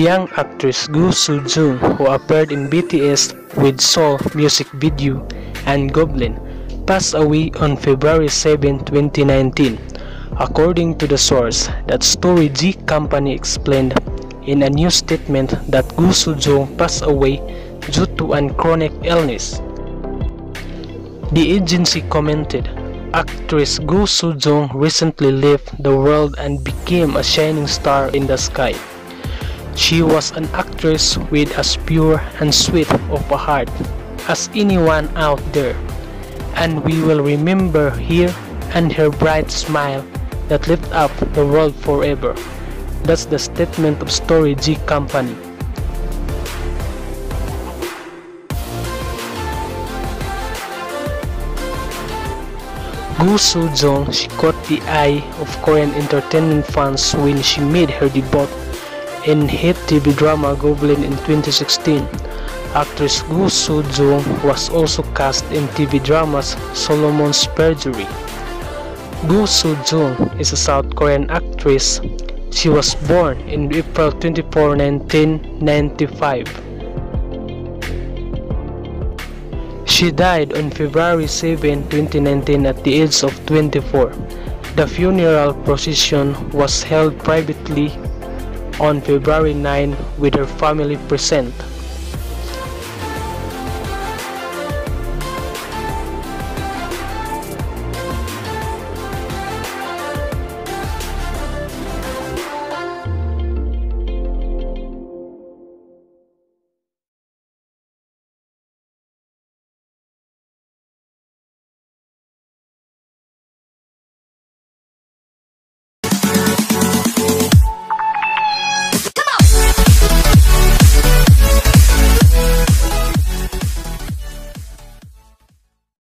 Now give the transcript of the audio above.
Young actress Gu Soo-jung, who appeared in BTS with Seoul music video and Goblin, passed away on February 7, 2019. According to the source, that Story G Company explained in a news statement that Gu Soo-jung passed away due to a chronic illness. The agency commented, Actress Gu Soo-jung recently left the world and became a shining star in the sky. She was an actress with as pure and sweet of a heart as anyone out there, and we will remember her and her bright smile that lit up the world forever. That's the statement of Story G Company. Gu Soo-jung, she caught the eye of Korean entertainment fans when she made her debut in hit TV drama Goblin in 2016. Actress Gu Soo-jung was also cast in TV dramas Solomon's Perjury. Gu Soo-jung is a South Korean actress. She was born in April 24, 1995. She died on February 7, 2019 at the age of 24. The funeral procession was held privately on February 9 with her family present.